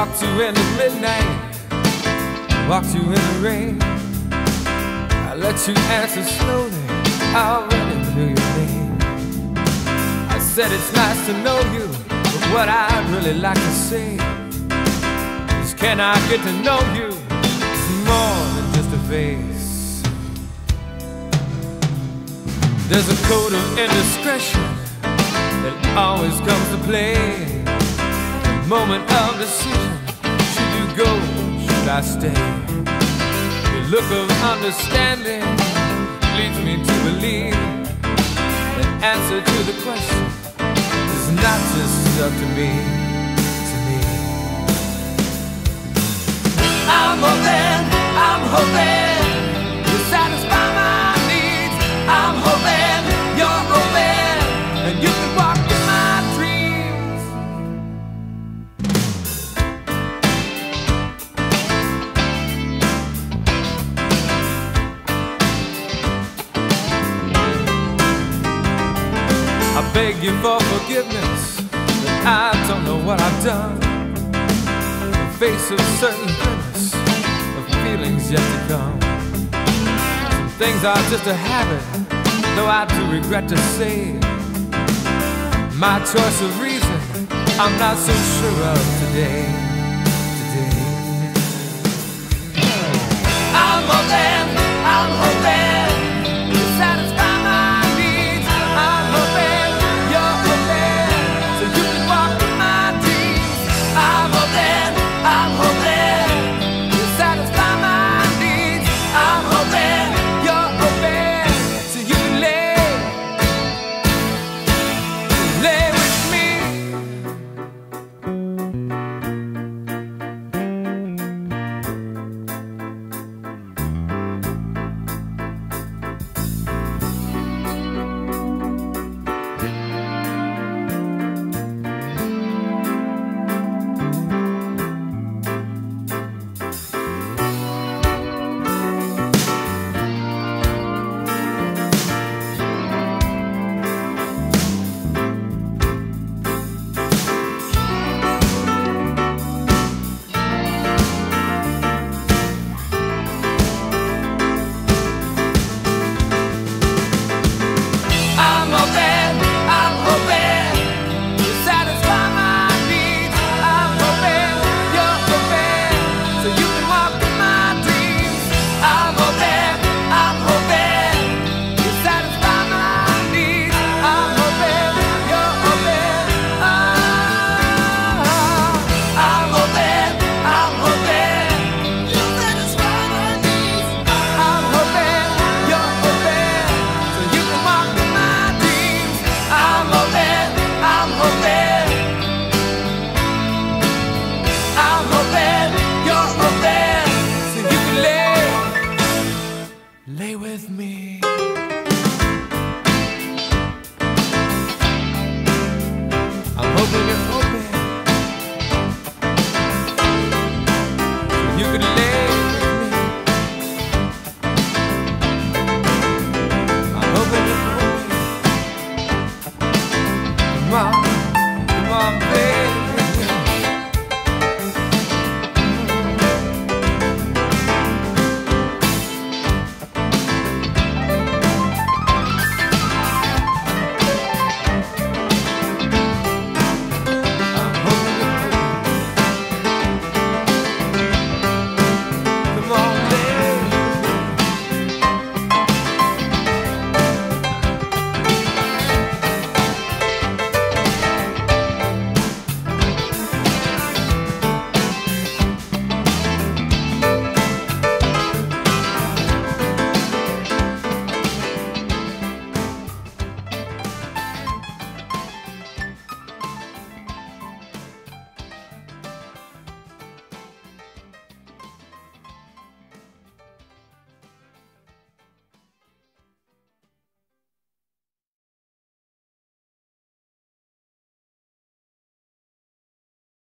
you in the midnight, walked you in the rain. I let you answer slowly, I already knew your name. I said it's nice to know you, but what I'd really like to say is can I get to know you? It's more than just a face. There's a code of indiscretion that always comes to play. Moment of decision, should you go, should I stay? Your look of understanding leads me to believe the answer to the question is not just up to me, to me. I'm hoping, I'm hoping beg you for forgiveness I don't know what I've done. The face of certain goodness, of feelings yet to come. Some things are just a habit, though I do regret to say. My choice of reason, I'm not so sure of today. Come on, come on, baby.